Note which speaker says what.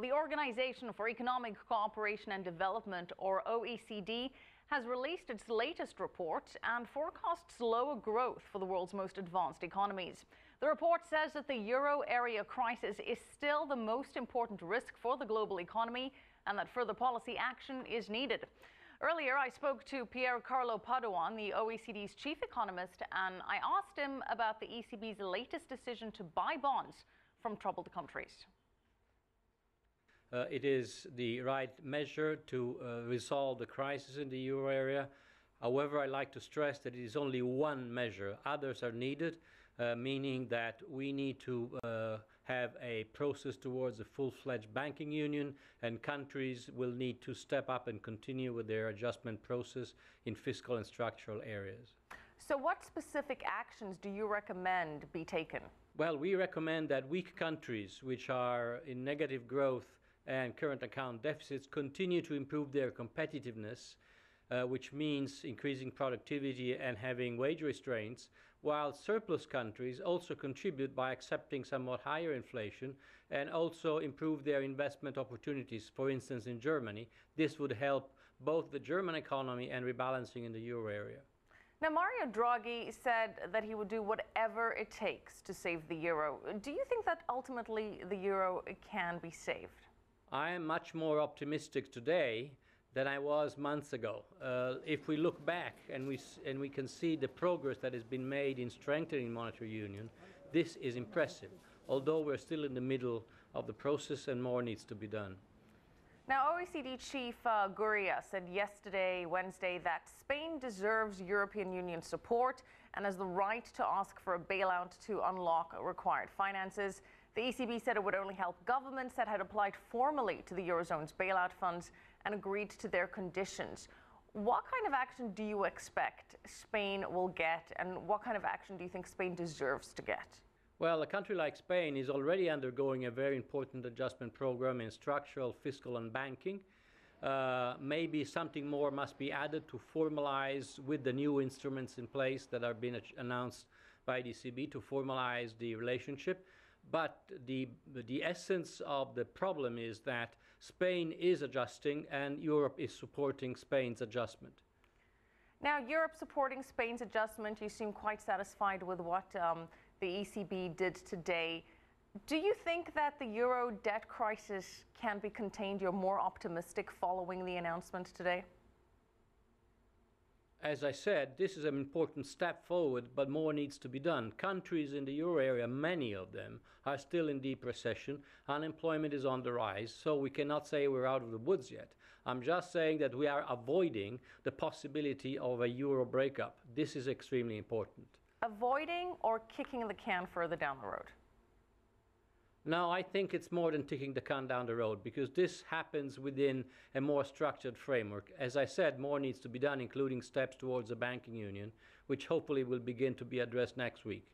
Speaker 1: Well, the Organization for Economic Cooperation and Development, or OECD, has released its latest report and forecasts lower growth for the world's most advanced economies. The report says that the euro area crisis is still the most important risk for the global economy and that further policy action is needed. Earlier, I spoke to Pier Carlo Padoan, the OECD's chief economist, and I asked him about the ECB's latest decision to buy bonds from troubled countries.
Speaker 2: Uh, it is the right measure to uh, resolve the crisis in the euro area. However, I like to stress that it is only one measure. Others are needed, uh, meaning that we need to uh, have a process towards a full-fledged banking union, and countries will need to step up and continue with their adjustment process in fiscal and structural areas.
Speaker 1: So what specific actions do you recommend be taken?
Speaker 2: Well, we recommend that weak countries, which are in negative growth, and current account deficits continue to improve their competitiveness, uh, which means increasing productivity and having wage restraints, while surplus countries also contribute by accepting somewhat higher inflation and also improve their investment opportunities. For instance, in Germany, this would help both the German economy and rebalancing in the euro area.
Speaker 1: Now, Mario Draghi said that he would do whatever it takes to save the euro. Do you think that ultimately the euro can be saved?
Speaker 2: I am much more optimistic today than I was months ago. Uh, if we look back and we, and we can see the progress that has been made in strengthening monetary union, this is impressive, although we're still in the middle of the process and more needs to be done.
Speaker 1: Now, OECD Chief uh, said yesterday, Wednesday, that Spain deserves European Union support and has the right to ask for a bailout to unlock required finances. The ECB said it would only help governments that had applied formally to the Eurozone's bailout funds and agreed to their conditions. What kind of action do you expect Spain will get, and what kind of action do you think Spain deserves to get?
Speaker 2: Well, a country like Spain is already undergoing a very important adjustment program in structural, fiscal, and banking. Uh, maybe something more must be added to formalize with the new instruments in place that are being announced by the ECB to formalize the relationship. But the, the essence of the problem is that Spain is adjusting and Europe is supporting Spain's adjustment.
Speaker 1: Now, Europe supporting Spain's adjustment, you seem quite satisfied with what um, the ECB did today. Do you think that the euro debt crisis can be contained? You're more optimistic following the announcement today?
Speaker 2: As I said, this is an important step forward, but more needs to be done. Countries in the euro area, many of them, are still in deep recession. Unemployment is on the rise, so we cannot say we're out of the woods yet. I'm just saying that we are avoiding the possibility of a euro breakup. This is extremely important.
Speaker 1: Avoiding or kicking the can further down the road?
Speaker 2: No, I think it's more than ticking the can down the road because this happens within a more structured framework. As I said, more needs to be done, including steps towards a banking union, which hopefully will begin to be addressed next week.